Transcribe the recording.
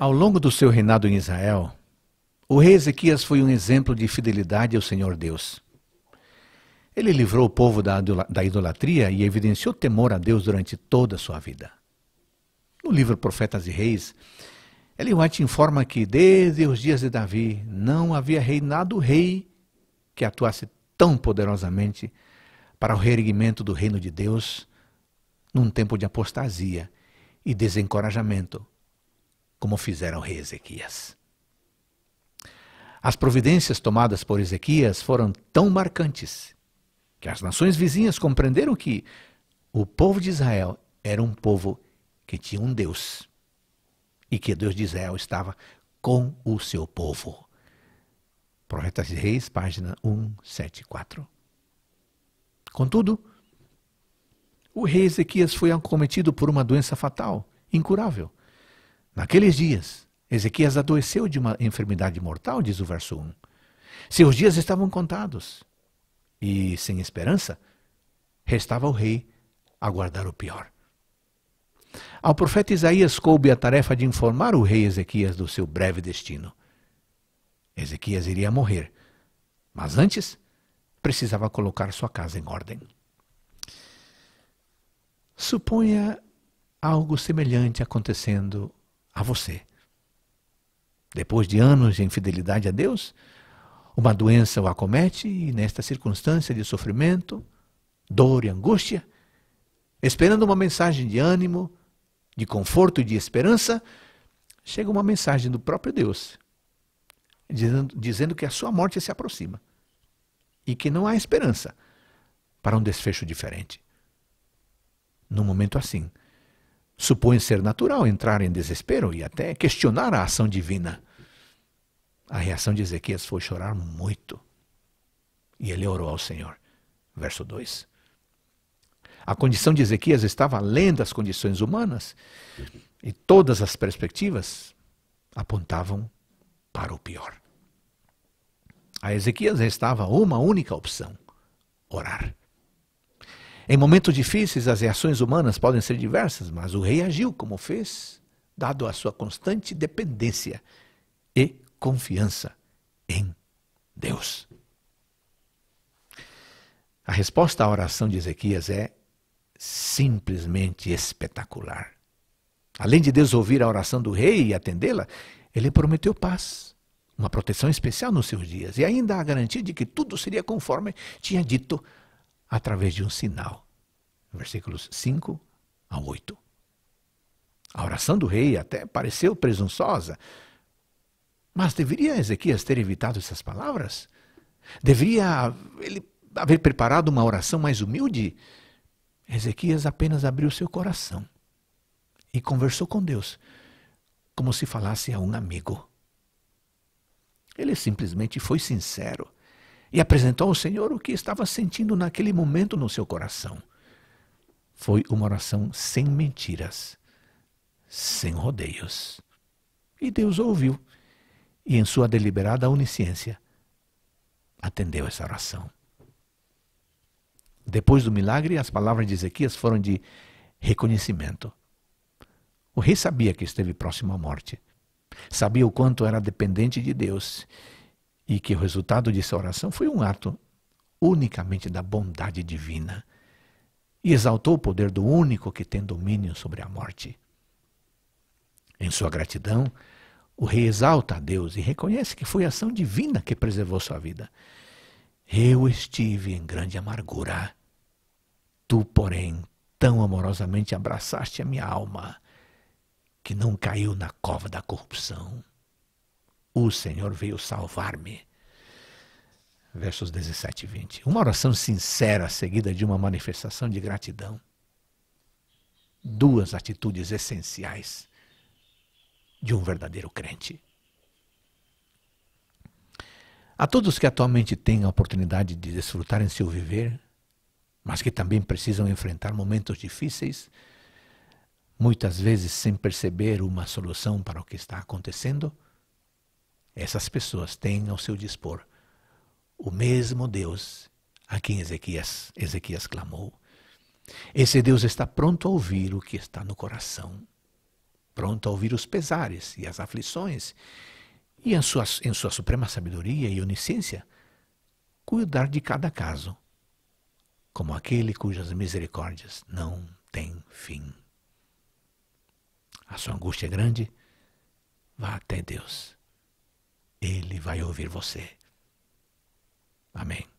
Ao longo do seu reinado em Israel, o rei Ezequias foi um exemplo de fidelidade ao Senhor Deus. Ele livrou o povo da, idolatria e evidenciou temor a Deus durante toda a sua vida. No livro Profetas e Reis, Ellen White informa que desde os dias de Davi não havia reinado rei que atuasse tão poderosamente para o reerguimento do reino de Deus num tempo de apostasia e desencorajamento como fizeram rei Ezequias. As providências tomadas por Ezequias foram tão marcantes que as nações vizinhas compreenderam que o povo de Israel era um povo que tinha um Deus e que Deus de Israel estava com o seu povo. Profetas de Reis, página 174. Contudo, o rei Ezequias foi acometido por uma doença fatal, incurável. Naqueles dias, Ezequias adoeceu de uma enfermidade mortal, diz o verso 1. Seus dias estavam contados. E, sem esperança, restava ao rei aguardar o pior. Ao profeta Isaías coube a tarefa de informar o rei Ezequias do seu breve destino. Ezequias iria morrer, mas antes precisava colocar sua casa em ordem. Suponha algo semelhante acontecendo a você. Depois de anos de infidelidade a Deus, uma doença o acomete e, nesta circunstância de sofrimento, dor e angústia, esperando uma mensagem de ânimo, de conforto e de esperança, chega uma mensagem do próprio Deus, dizendo, dizendo que a sua morte se aproxima e que não há esperança para um desfecho diferente. Num momento assim, supõe ser natural entrar em desespero e até questionar a ação divina. A reação de Ezequias foi chorar muito. E ele orou ao Senhor. Verso 2. A condição de Ezequias estava além das condições humanas e todas as perspectivas apontavam para o pior. A Ezequias restava uma única opção: orar. Em momentos difíceis, as reações humanas podem ser diversas, mas o rei agiu como fez, dado a sua constante dependência e confiança em Deus. A resposta à oração de Ezequias é simplesmente espetacular. Além de Deus ouvir a oração do rei e atendê-la, ele prometeu paz, uma proteção especial nos seus dias e ainda a garantia de que tudo seria conforme tinha dito através de um sinal. Versículos 5 a 8. A oração do rei até pareceu presunçosa, mas deveria Ezequias ter evitado essas palavras? Deveria ele haver preparado uma oração mais humilde? Ezequias apenas abriu seu coração e conversou com Deus, como se falasse a um amigo. Ele simplesmente foi sincero e apresentou ao Senhor o que estava sentindo naquele momento no seu coração. Foi uma oração sem mentiras, sem rodeios. E Deus ouviu, e em sua deliberada onisciência, atendeu essa oração. Depois do milagre, as palavras de Ezequias foram de reconhecimento. O rei sabia que esteve próximo à morte. Sabia o quanto era dependente de Deus e que o resultado de sua oração foi um ato unicamente da bondade divina. E exaltou o poder do único que tem domínio sobre a morte. Em sua gratidão, o rei exalta a Deus e reconhece que foi ação divina que preservou sua vida. Eu estive em grande amargura. Tu, porém, tão amorosamente abraçaste a minha alma, que não caiu na cova da corrupção o Senhor veio salvar-me. Versos 17 e 20. Uma oração sincera seguida de uma manifestação de gratidão. Duas atitudes essenciais de um verdadeiro crente. A todos que atualmente têm a oportunidade de desfrutar em seu viver, mas que também precisam enfrentar momentos difíceis, muitas vezes sem perceber uma solução para o que está acontecendo, essas pessoas têm ao seu dispor o mesmo Deus a quem Ezequias, Ezequias clamou. Esse Deus está pronto a ouvir o que está no coração. pronto a ouvir os pesares e as aflições, e em sua, em sua suprema sabedoria e onisciência, cuidar de cada caso, como aquele cujas misericórdias não têm fim. A sua angústia é grande? Vá até Deus. Ele vai ouvir você. Amén.